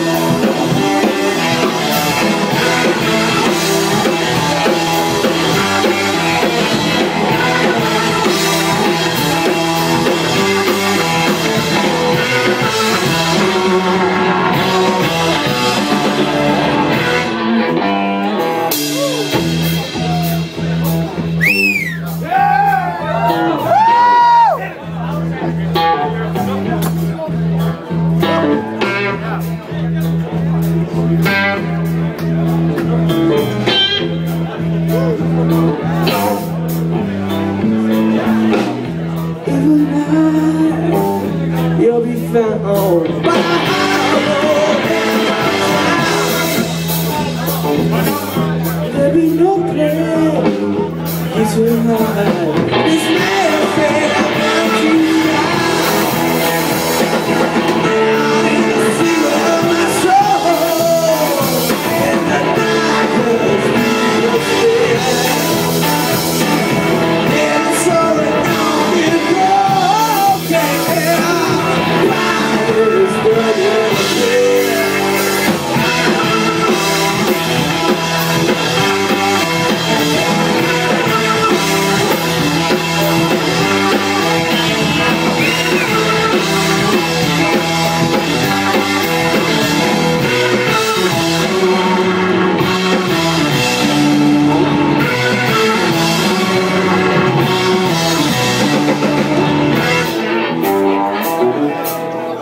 Yeah.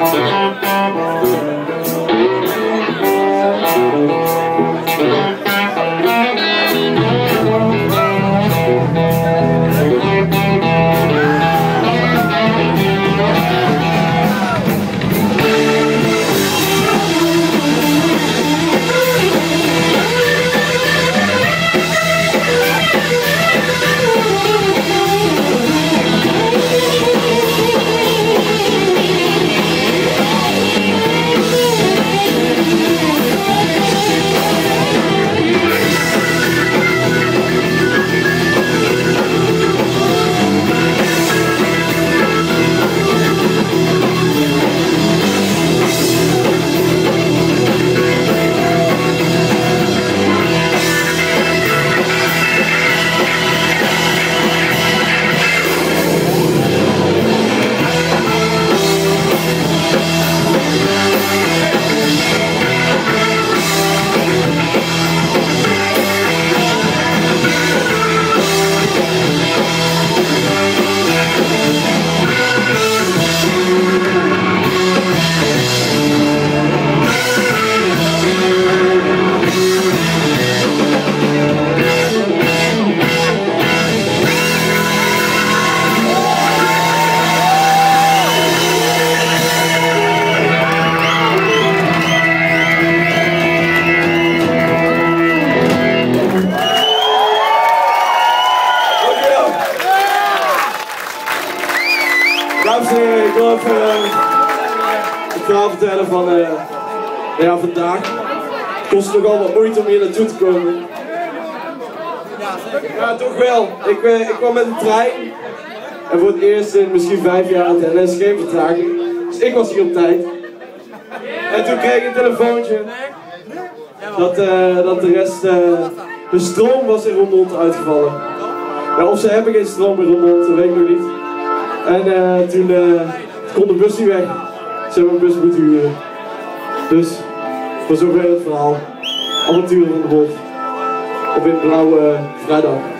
四年 Dames en heren, ik wil even uh, het verhaal vertellen van uh, ja, vandaag. Het kost nogal wat moeite om hier naartoe te komen. Ja, toch wel. Ik, uh, ik kwam met de trein. En voor het eerst in misschien vijf jaar aan het NS geen vertraging. Dus ik was hier op tijd. En toen kreeg ik een telefoontje. Dat, dat de rest, de stroom was in Roermond uitgevallen. Ja, of ze hebben geen stroom in Roermond, dat weet ik nog niet. En uh, toen uh, kon de bus niet weg. Ze hebben een bus moeten huren. Dus, voor zover het verhaal. Avonturen van de Wolf. Op een blauwe vrijdag.